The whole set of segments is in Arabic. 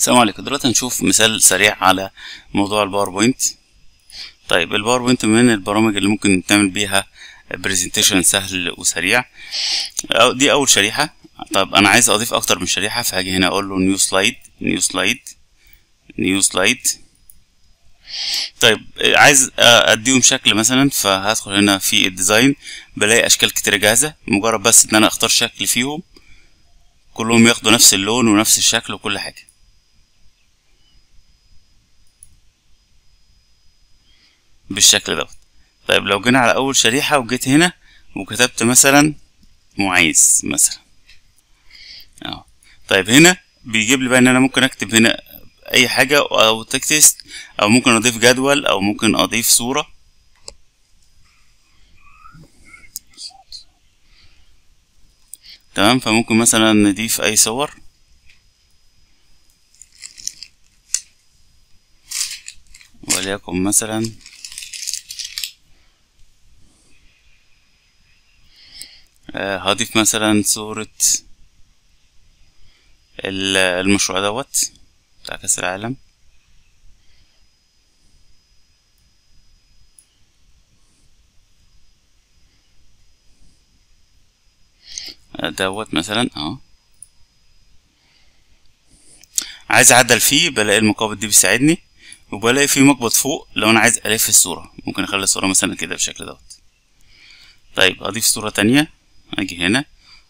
السلام عليكم. دلوقتي هنشوف مثال سريع على موضوع ال PowerPoint. طيب ال PowerPoint من البرامج اللي ممكن تعمل بيها presentation سهل وسريع. دي أول شريحة. طب أنا عايز أضيف أكتر من شريحة فهاجي هنا أقول له new slide new slide new slide طيب عايز أديهم شكل مثلا فهدخل هنا في ال design. بلاقي أشكال كتير جاهزة. مجرد بس إن أنا أختار شكل فيهم. كلهم ياخدوا نفس اللون ونفس الشكل وكل حاجة. بالشكل دوت. طيب لو جينا على أول شريحة وجيت هنا وكتبت مثلا معيز مثلا. آه. طيب هنا بيجيب لي بقى إن أنا ممكن أكتب هنا أي حاجة أو تكست أو ممكن أضيف جدول أو ممكن أضيف صورة. تمام؟ فممكن مثلا نضيف أي صور. وليكن مثلا هضيف مثلا صورة المشروع دوت بتاع كأس العالم. دوت مثلا اهو عايز أعدل فيه بلاقي المقابض دي بيساعدني وبلاقي فيه مقبض فوق لو أنا عايز ألف الصورة. ممكن أخلي الصورة مثلا كده بالشكل دوت. طيب أضيف صورة تانية. أجي هنا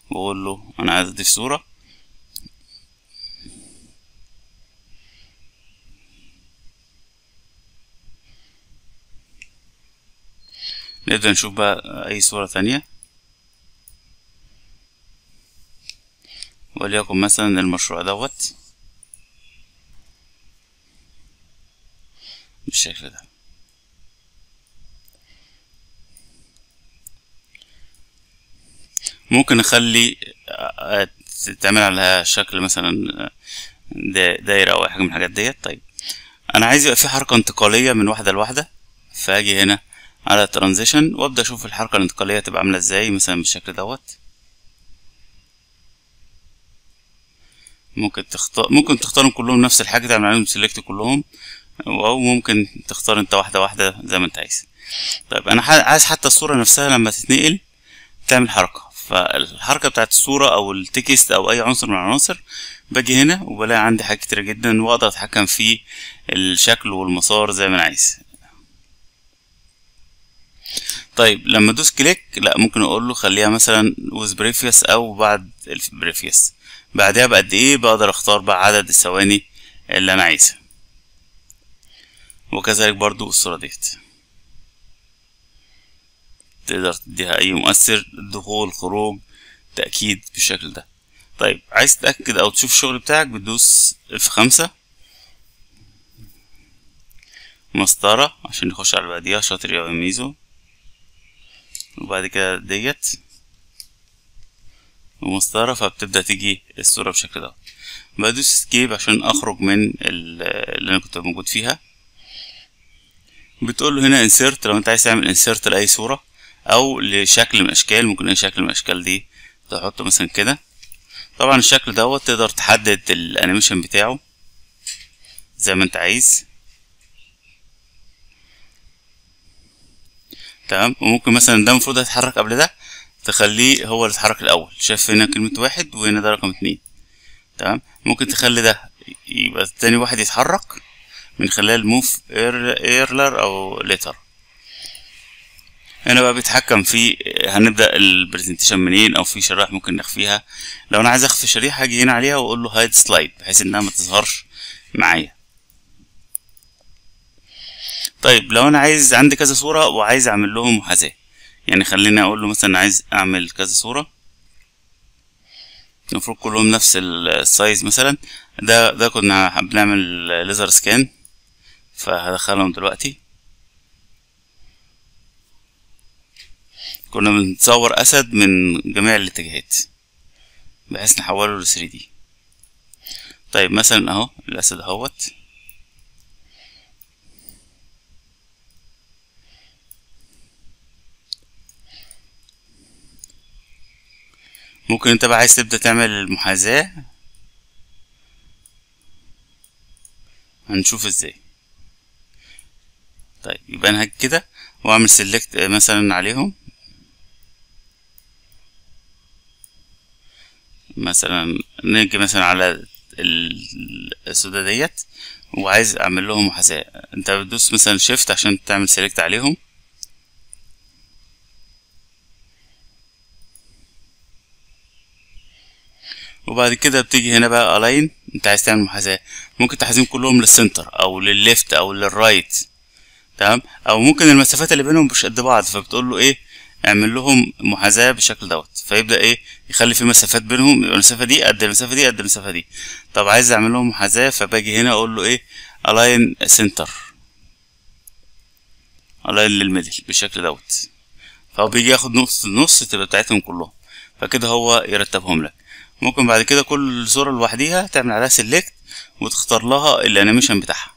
وأقول له أنا عايز أضيف صورة. نبدأ نشوف بقى أي صورة تانية. وليكن مثلا المشروع دوت. بالشكل ده. ممكن نخلي تعمل عليها شكل مثلا دايرة أو أي حاجة من الحاجات ديت. طيب أنا عايز يبقى في حركة انتقالية من واحدة لواحدة فأجي هنا على transition وأبدأ أشوف الحركة الانتقالية تبقى عاملة إزاي مثلا بالشكل دوت. ممكن تختار ممكن تختارهم كلهم نفس الحاجة تعمل عليهم select كلهم أو ممكن تختار أنت واحدة واحدة زي ما أنت عايز. طيب أنا عايز حتى الصورة نفسها لما تتنقل تعمل حركة. فالحركة بتاعت الصورة أو ال text أو أي عنصر من العناصر باجي هنا وبلاقي عندي حاجات كتيرة جدا وأقدر أتحكم في الشكل والمسار زي ما أنا عايز. طيب لما أدوس كليك لا ممكن أقول له خليها مثلا with previous أو بعد previous بعدها بقد إيه بقدر أختار بقى عدد الثواني اللي أنا عايزها. وكذلك برضو الصورة ديت. تقدر تديها أي مؤثر دخول خروج تأكيد بالشكل ده. طيب عايز تتأكد أو تشوف الشغل بتاعك بتدوس في خمسة. مسطرة عشان نخش على بعديها شاطر يا ميزو. وبعد كده ديت. ومسطرة فبتبدأ تيجي الصورة بالشكل ده. بدوس سكيب عشان أخرج من اللي أنا كنت موجود فيها. بتقول له هنا insert لو أنت عايز تعمل insert لأي صورة. أو لشكل من الأشكال ممكن أي شكل من الأشكال دي تحطه مثلا كده. طبعا الشكل دوت تقدر تحدد الأنيميشن بتاعه زي ما أنت عايز. تمام؟ وممكن مثلا ده المفروض هيتحرك قبل ده تخليه هو اللي يتحرك الأول. شايف هنا كلمة واحد وهنا ده رقم اتنين. تمام؟ ممكن تخلي ده يبقى تاني واحد يتحرك من خلال move earlier أو later هنا بقى بيتحكم في هنبدأ ال presentation منين أو في شرائح ممكن نخفيها. لو أنا عايز أخفي شريحة أجي هنا عليها وأقول له hide slide بحيث إنها ما تظهرش معايا. طيب لو أنا عايز عندي كذا صورة وعايز أعمل لهم محاذاة. يعني خليني أقول له مثلا عايز أعمل كذا صورة. المفروض كلهم نفس السايز مثلا. ده ده كنا بنعمل ليزر سكان فهدخلهم دلوقتي. كنا بنصور أسد من جميع الاتجاهات بحيث نحوله ل 3 دي طيب مثلا أهو الأسد أهوت. ممكن أنت بقى عايز تبدأ تعمل المحاذاة هنشوف إزاي. طيب يبقى أنا كده وأعمل select مثلا عليهم. مثلا نيجي مثلا على السودا ديت وعايز أعمل لهم محاذاة أنت بتدوس مثلا shift عشان تعمل select عليهم. وبعد كده بتيجي هنا بقى align أنت عايز تعمل محاذاة ممكن تحازيهم كلهم لل center أو للل left أو لل right تمام؟ أو ممكن المسافات اللي بينهم مش قد بعض فبتقول له إيه؟ اعمل لهم محاذاة بالشكل دوت. فيبدأ إيه؟ يخلي في مسافات بينهم يبقى المسافة دي قد المسافة دي قد المسافة دي. طب عايز أعمل لهم محاذاة فباجي هنا أقول له إيه؟ Align center. Align لل middle بالشكل دوت. فهو بيجي ياخد نقطة النص تبقى بتاعتهم كلهم. فكده هو يرتبهم لك. ممكن بعد كده كل صورة لوحديها تعمل عليها select وتختار لها ال animation بتاعها.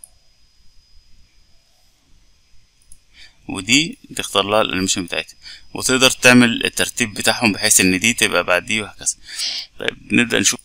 ودي تختار لها ال animation بتاعتها. وتقدر تعمل الترتيب بتاعهم بحيث إن دي تبقى بعد دي وهكذا. طيب نبدأ نشوف